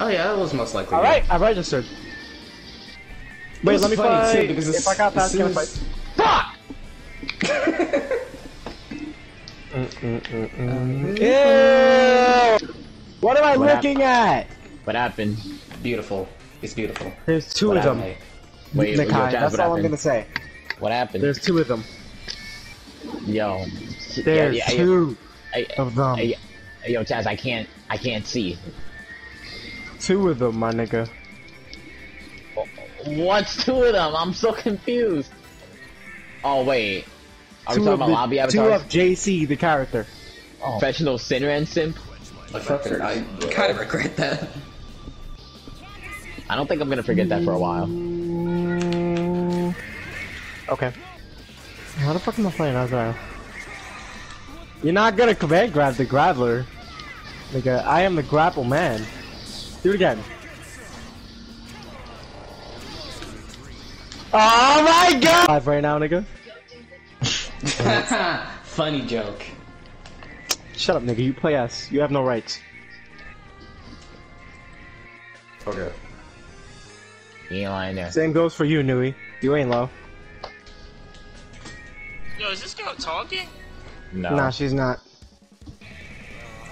Oh yeah, that was most likely. All right, I registered. Wait, let me funny, too, fight. because if as- I got as past, can I soon fight? as- Fuck! Ew! What am I What looking at? What happened? Beautiful. It's beautiful. There's two What of them. Wait, Nikai, Jazz, that's what all I'm gonna say. What happened? There's two of them. Yo. There's yeah, yeah, two I, of them. I, yo, Chaz, I can't, I can't see. Two of them, my nigga. What's two of them? I'm so confused. Oh wait, are two we talking of about the- lobby Two of JC, the character. Oh. Professional sinner and simp? I fucking, I kind of regret that. I don't think I'm gonna forget that for a while. Okay. How the fuck am I playing Azrael? You're not gonna command grab the grappler. Nigga, I am the grapple man. Do it again. Oh my god! Live right now, nigga. Funny joke. Shut up, nigga. You play us. You have no rights. Okay. You ain't lying there. Same goes for you, Nui. You ain't low. Yo, is this girl talking? No. Nah, she's not.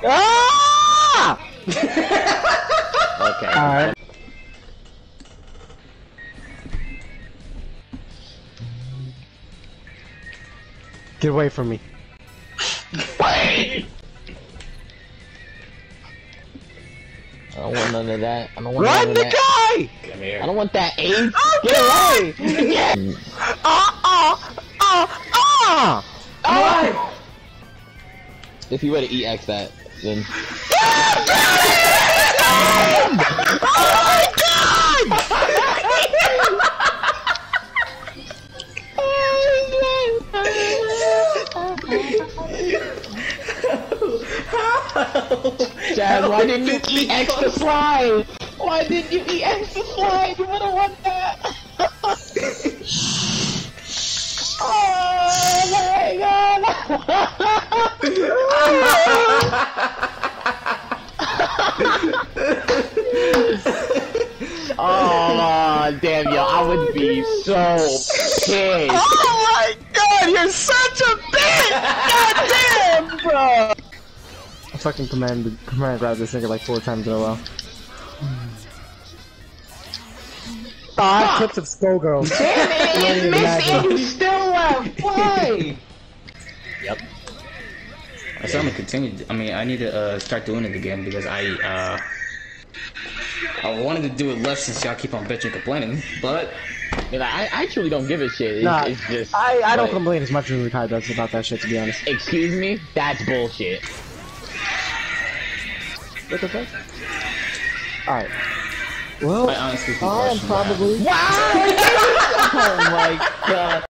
Ah! Okay. Alright. Get away from me. I don't want none of that. I don't want Run none the of that. guy! Come here. I don't want that aid. Get away! Yeah. Ah ah ah ah! Ah! If you were to EX that, then Chad, why didn't you EX the slide? Why didn't you EX the slide? You would've won that. oh my god! oh damn yo, I would be oh, so pissed. Oh, I fucking command command grab this nigga like four times in a row. Five clips of Skullgirl. Damn it, Imagine. Miss still left. Why? Yep. So I'm gonna continue. I mean, I need to uh, start doing it again because I uh, I wanted to do it less since y'all keep on bitching and complaining, but And I, I truly don't give a shit. It's, Nah, it's just. I, I don't complain as much as Rikai does about that shit, to be honest. Excuse me? That's bullshit. What the fuck? Alright. Well, I honestly think I am Russian would have- probably. Wow! oh my god.